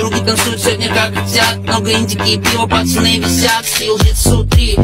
Другие танцуют сегодня как хотят Много индики и пива, пацаны висят. Стил жить три